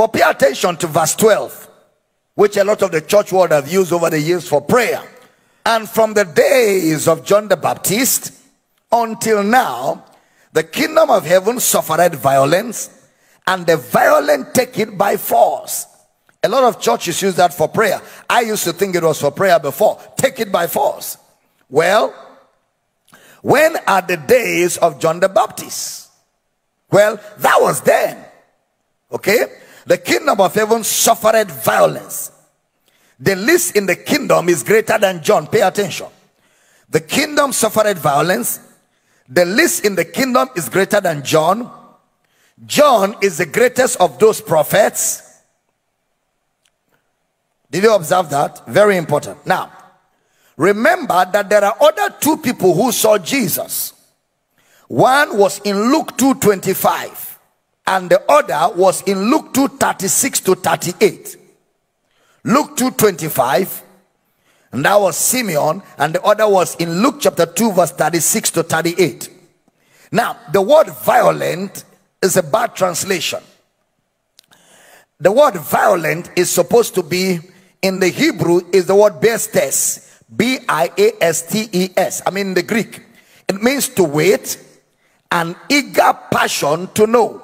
But pay attention to verse 12, which a lot of the church world have used over the years for prayer. And from the days of John the Baptist until now, the kingdom of heaven suffered violence, and the violent take it by force. A lot of churches use that for prayer. I used to think it was for prayer before. Take it by force. Well, when are the days of John the Baptist? Well, that was then. Okay? The kingdom of heaven suffered violence. The least in the kingdom is greater than John. Pay attention. The kingdom suffered violence. The least in the kingdom is greater than John. John is the greatest of those prophets. Did you observe that? Very important. Now, remember that there are other two people who saw Jesus. One was in Luke 2:25 and the other was in Luke 2:36 to 38. Luke 2:25 and that was Simeon and the other was in Luke chapter 2 verse 36 to 38. Now, the word violent is a bad translation. The word violent is supposed to be in the Hebrew is the word biastes. B-I-A-S-T-E-S. I mean in the Greek. It means to wait, an eager passion to know.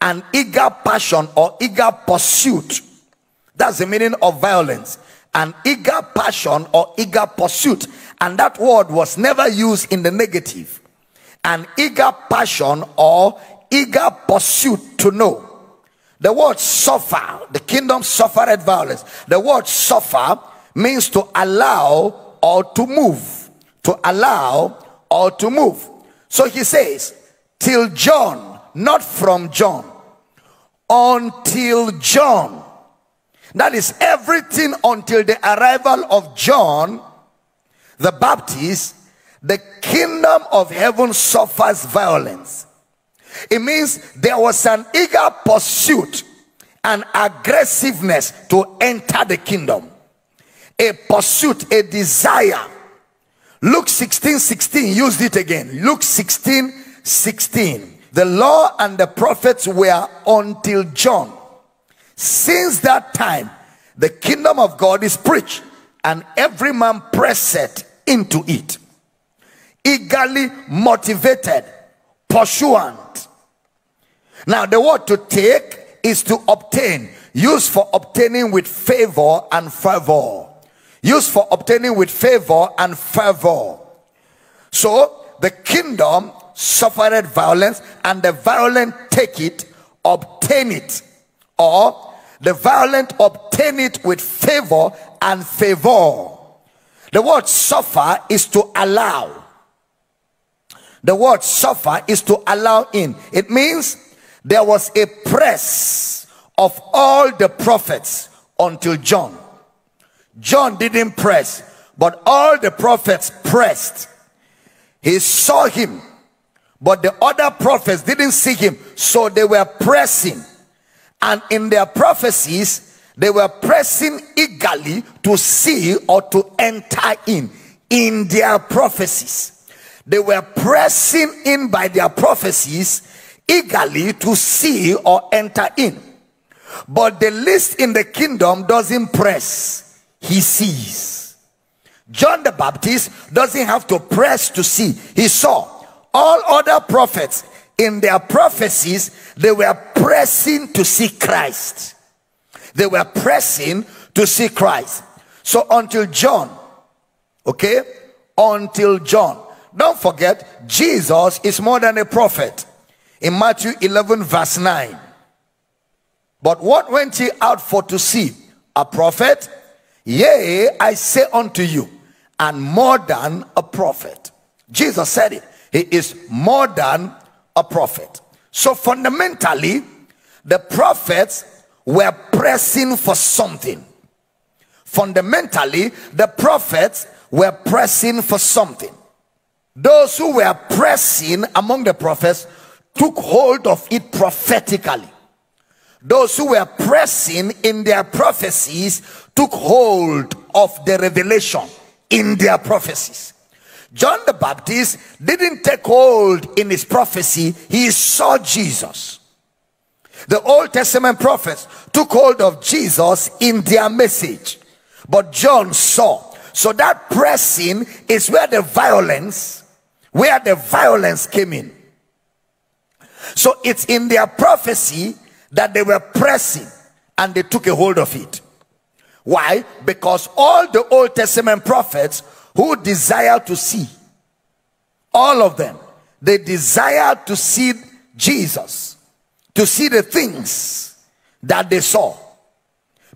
An eager passion or eager pursuit. That's the meaning of violence. An eager passion or eager pursuit. And that word was never used in the negative. An eager passion or eager pursuit to know. The word suffer, the kingdom suffered violence. The word suffer means to allow or to move. To allow or to move. So he says, till John, not from John, until John. That is everything until the arrival of John the Baptist, the kingdom of heaven suffers violence. It means there was an eager pursuit and aggressiveness to enter the kingdom. A pursuit, a desire. Luke 16 16 used it again. Luke 16 16. The law and the prophets were until John. Since that time, the kingdom of God is preached, and every man presseth into it. Eagerly motivated, pursuant. Now, the word to take is to obtain, used for obtaining with favor and fervor. Used for obtaining with favor and fervor. So, the kingdom suffered violence, and the violent take it, obtain it, or the violent obtain it with favor and favor. The word suffer is to allow. The word suffer is to allow in. It means there was a press of all the prophets until John. John didn't press, but all the prophets pressed. He saw him, but the other prophets didn't see him, so they were pressing. And in their prophecies, they were pressing eagerly to see or to enter in in their prophecies. They were pressing in by their prophecies eagerly to see or enter in. But the least in the kingdom doesn't press, he sees. John the Baptist doesn't have to press to see, he saw. All other prophets in their prophecies, they were pressing to see Christ. They were pressing to see Christ. So until John, okay, until John, don't forget, Jesus is more than a prophet. In Matthew 11, verse 9. But what went he out for to see? A prophet? Yea, I say unto you, and more than a prophet. Jesus said it. He is more than a prophet. So fundamentally, the prophets were pressing for something. Fundamentally, the prophets were pressing for something. Those who were pressing among the prophets took hold of it prophetically. Those who were pressing in their prophecies took hold of the revelation in their prophecies. John the Baptist didn't take hold in his prophecy, he saw Jesus. The Old Testament prophets took hold of Jesus in their message. But John saw. So that pressing is where the violence, where the violence came in. So it's in their prophecy that they were pressing and they took a hold of it. Why? Because all the Old Testament prophets who desire to see, all of them, they desire to see Jesus, to see the things that they saw.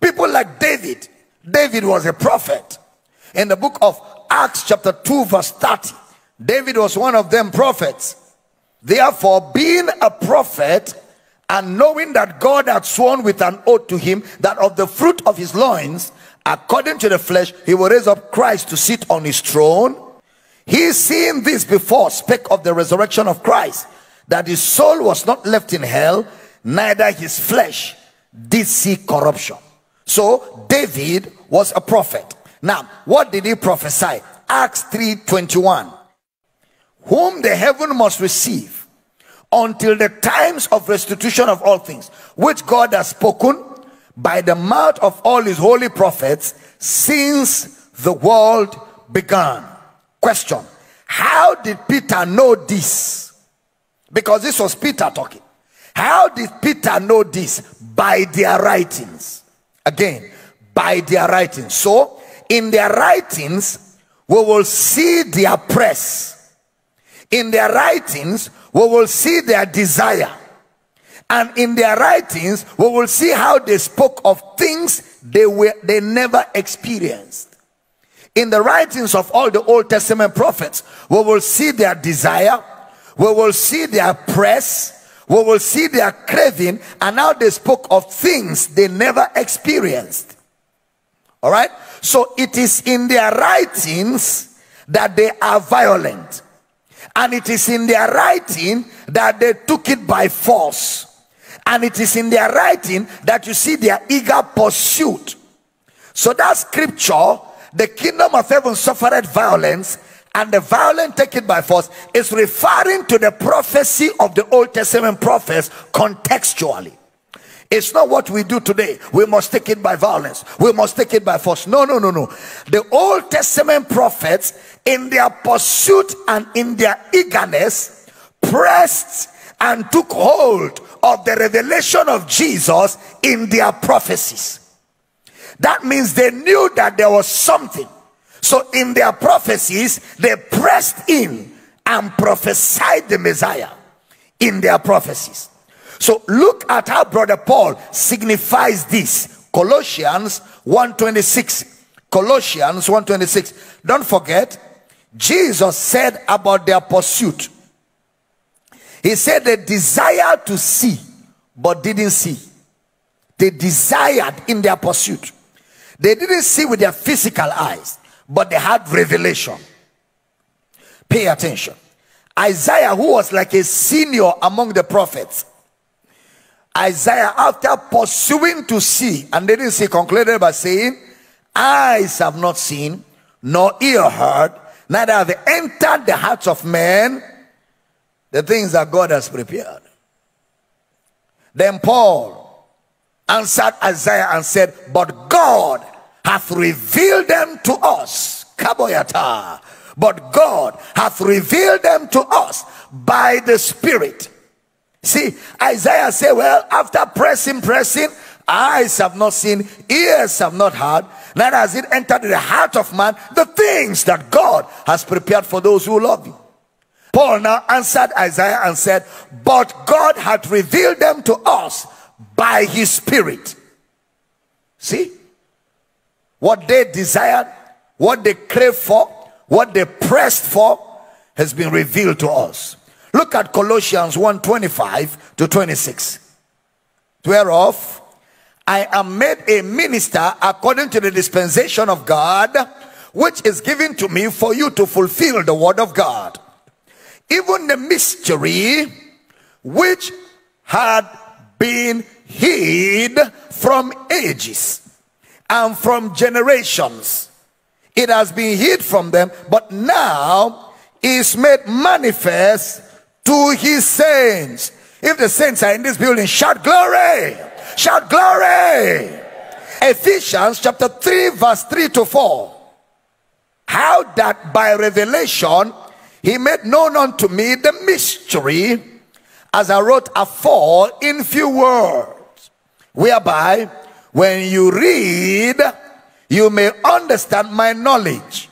People like David, David was a prophet. In the book of Acts, chapter 2, verse 30, David was one of them prophets. Therefore, being a prophet and knowing that God had sworn with an oath to him that of the fruit of his loins, according to the flesh, he will raise up Christ to sit on his throne. He seeing this before spake of the resurrection of Christ, that his soul was not left in hell, neither his flesh did see corruption. So David was a prophet. Now, what did he prophesy? Acts 3:21. Whom the heaven must receive until the times of restitution of all things, which God has spoken by the mouth of all his holy prophets since the world began. Question How did Peter know this? Because this was Peter talking. How did Peter know this? By their writings. Again, by their writings. So, in their writings, we will see their press. In their writings, we will see their desire. And in their writings, we will see how they spoke of things they were they never experienced. In the writings of all the Old Testament prophets, we will see their desire, we will see their press, we will see their craving, and now they spoke of things they never experienced. All right? So it is in their writings that they are violent. And it is in their writing that they took it by force. And it is in their writing that you see their eager pursuit. So that scripture, the kingdom of heaven suffered violence, and the violent take it by force, is referring to the prophecy of the Old Testament prophets contextually. It's not what we do today. We must take it by violence. We must take it by force. No, no, no, no. The Old Testament prophets, in their pursuit and in their eagerness, pressed and took hold of the revelation of Jesus in their prophecies. That means they knew that there was something. So in their prophecies, they pressed in and prophesied the Messiah in their prophecies. So look at how brother Paul signifies this. Colossians 1:26. Colossians 1:26. Don't forget, Jesus said about their pursuit. He said they desired to see, but didn't see. They desired in their pursuit. They didn't see with their physical eyes, but they had revelation. Pay attention. Isaiah, who was like a senior among the prophets, Isaiah, after pursuing to see, and they didn't see, concluded by saying, Eyes have not seen, nor ear heard, neither have they entered the hearts of men the things that God has prepared. Then Paul answered Isaiah and said, But God hath revealed them to us. Kaboyata. But God hath revealed them to us by the Spirit. See, Isaiah said, Well, after pressing, pressing, eyes have not seen, ears have not heard, neither has it entered the heart of man the things that God has prepared for those who love you. Paul now answered Isaiah and said, But God hath revealed them to us by his spirit. See? What they desired, what they craved for, what they pressed for has been revealed to us. Look at Colossians 1 25 to 26. Whereof I am made a minister according to the dispensation of God, which is given to me for you to fulfill the word of God. Even the mystery which had been hid from ages and from generations. It has been hid from them, but now is made manifest to his saints If the saints are in this building, shout glory! Shout glory! Ephesians chapter 3, verse 3 to 4. How that by revelation he made known unto me the mystery as I wrote afore in few words, whereby when you read, you may understand my knowledge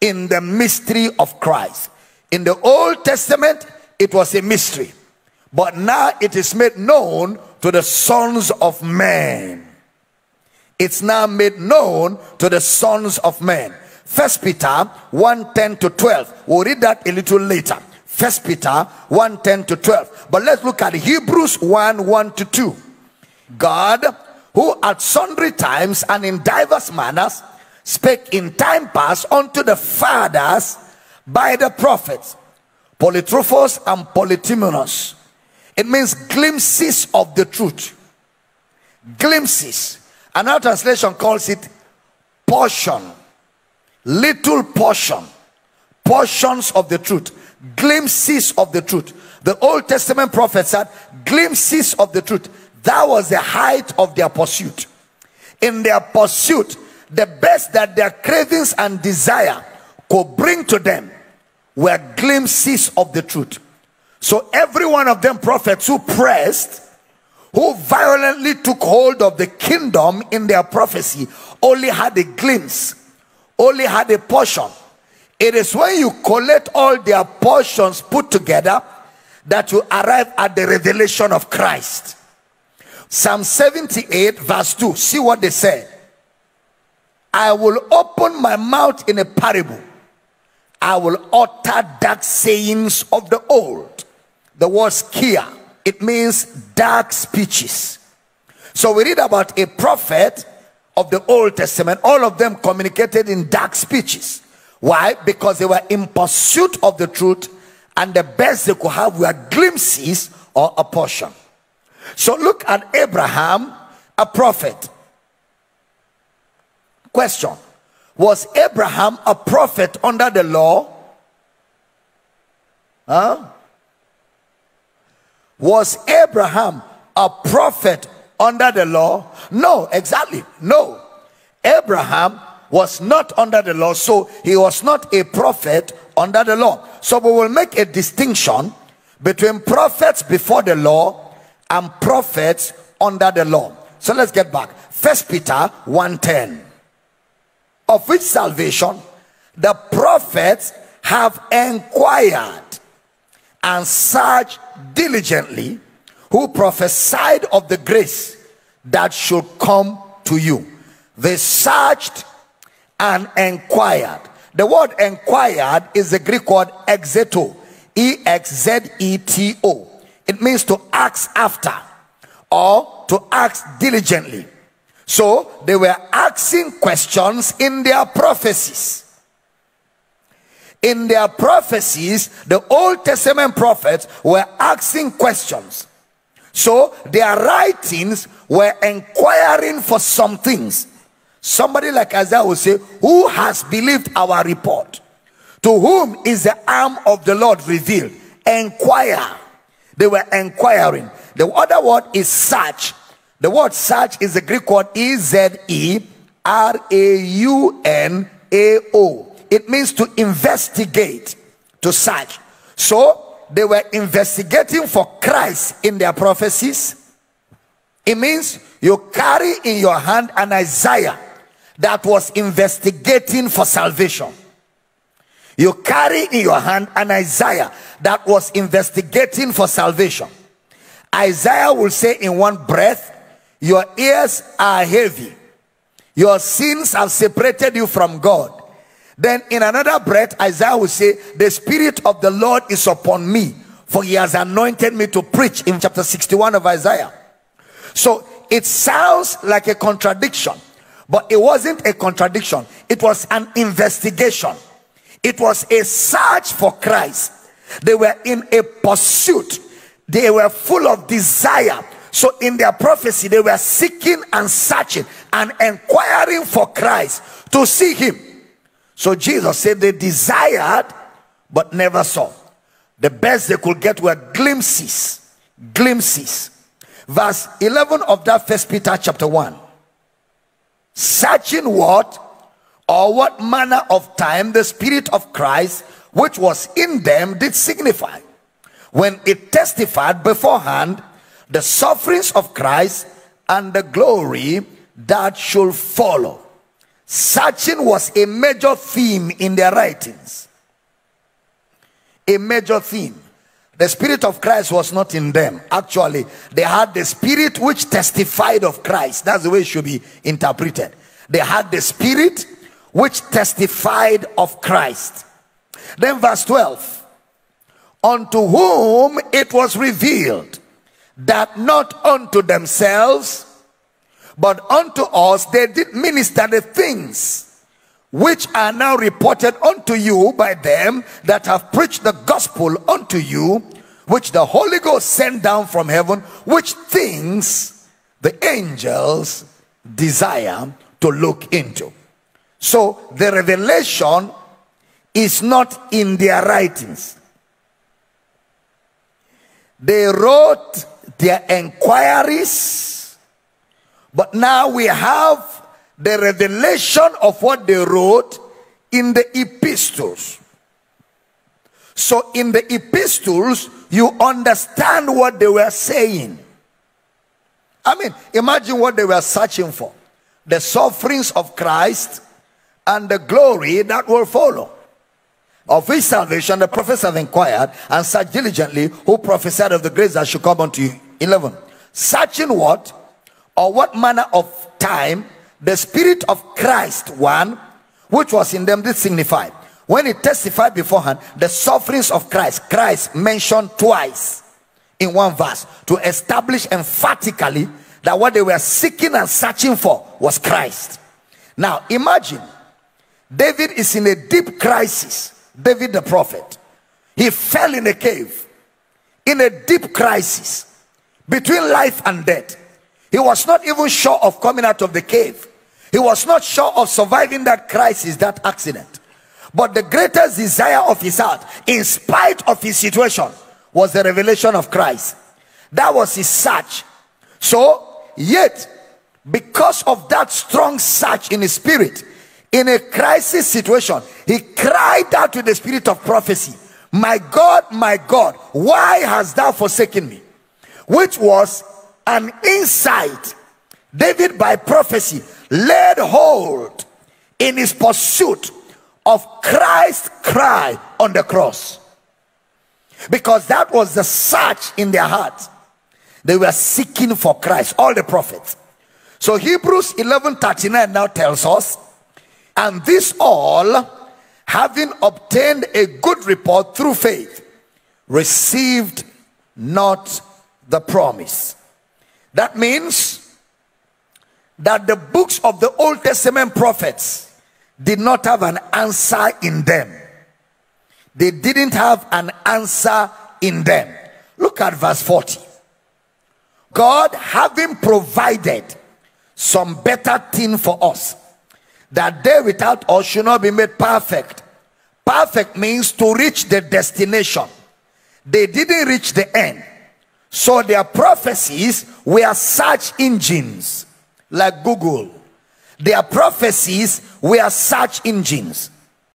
in the mystery of Christ. In the Old Testament, it was a mystery, but now it is made known to the sons of men. It's now made known to the sons of men. First Peter 1 10 to 12. We'll read that a little later. First Peter 1 10 to 12. But let's look at Hebrews 1 1 to 2. God, who at sundry times and in diverse manners spake in time past unto the fathers by the prophets, Polytropos and Polytimonus. It means glimpses of the truth. Glimpses. Another translation calls it portion little portion, portions of the truth, glimpses of the truth. The Old Testament prophets said glimpses of the truth. That was the height of their pursuit. In their pursuit, the best that their cravings and desire could bring to them were glimpses of the truth. So every one of them prophets who pressed, who violently took hold of the kingdom in their prophecy, only had a glimpse only had a portion. It is when you collect all their portions put together that you arrive at the revelation of Christ. Psalm 78, verse 2. See what they say. I will open my mouth in a parable. I will utter dark sayings of the old. The word skia, it means dark speeches. So we read about a prophet of the Old Testament, all of them communicated in dark speeches. Why? Because they were in pursuit of the truth, and the best they could have were glimpses or a portion. So look at Abraham, a prophet. Question Was Abraham a prophet under the law? Huh? Was Abraham a prophet under the law? No, exactly. No. Abraham was not under the law, so he was not a prophet under the law. So we will make a distinction between prophets before the law and prophets under the law. So let's get back. First Peter 1:10. Of which salvation the prophets have inquired and searched diligently who prophesied of the grace that should come to you. They searched and inquired. The word inquired is the Greek word exeto, E X Z E T O. It means to ask after or to ask diligently. So they were asking questions in their prophecies. In their prophecies, the Old Testament prophets were asking questions. So their writings were inquiring for some things. Somebody like Isaiah will say, Who has believed our report? To whom is the arm of the Lord revealed? Inquire. They were inquiring. The other word is search. The word search is the Greek word E Z E R A U N A O. It means to investigate, to search. So they were investigating for Christ in their prophecies. It means you carry in your hand an Isaiah that was investigating for salvation. You carry in your hand an Isaiah that was investigating for salvation. Isaiah will say in one breath, Your ears are heavy, your sins have separated you from God. Then in another breath, Isaiah will say, The Spirit of the Lord is upon me, for he has anointed me to preach in chapter 61 of Isaiah. So it sounds like a contradiction, but it wasn't a contradiction, it was an investigation. It was a search for Christ. They were in a pursuit, they were full of desire. So in their prophecy, they were seeking and searching and inquiring for Christ to see him. So Jesus said they desired but never saw. The best they could get were glimpses glimpses. Verse 11 of that first Peter chapter 1. Searching what or what manner of time the Spirit of Christ which was in them did signify when it testified beforehand the sufferings of Christ and the glory that should follow. Searching was a major theme in their writings. A major theme. The Spirit of Christ was not in them. Actually, they had the Spirit which testified of Christ. That's the way it should be interpreted. They had the Spirit which testified of Christ. Then, verse 12 Unto whom it was revealed that not unto themselves, but unto us they did minister the things which are now reported unto you by them that have preached the gospel unto you, which the Holy Ghost sent down from heaven, which things the angels desire to look into. So the revelation is not in their writings. They wrote their inquiries, but now we have the revelation of what they wrote in the epistles. So, in the epistles, you understand what they were saying. I mean, imagine what they were searching for the sufferings of Christ and the glory that will follow. Of his salvation, the prophets have inquired and searched diligently who prophesied of the grace that should come unto you. 11. Searching what or what manner of time the Spirit of Christ, one, which was in them, did signify. When it testified beforehand, the sufferings of Christ, Christ mentioned twice in one verse to establish emphatically that what they were seeking and searching for was Christ. Now, imagine David is in a deep crisis. David the prophet. He fell in a cave in a deep crisis between life and death. He was not even sure of coming out of the cave. He was not sure of surviving that crisis, that accident. But the greatest desire of his heart, in spite of his situation, was the revelation of Christ. That was his search. So, yet, because of that strong search in his spirit, in a crisis situation, he cried out to the spirit of prophecy, My God, my God, why hast thou forsaken me? Which was an insight. David, by prophecy, laid hold in his pursuit of Christ's cry on the cross. Because that was the search in their heart. They were seeking for Christ, all the prophets. So Hebrews 11:39 now tells us, and this all having obtained a good report through faith, received not the promise. That means that the books of the Old Testament prophets did not have an answer in them. They didn't have an answer in them. Look at verse 40. God having provided some better thing for us, that they without us should not be made perfect. Perfect means to reach the destination. They didn't reach the end. So their prophecies were search engines like Google. Their prophecies were search engines.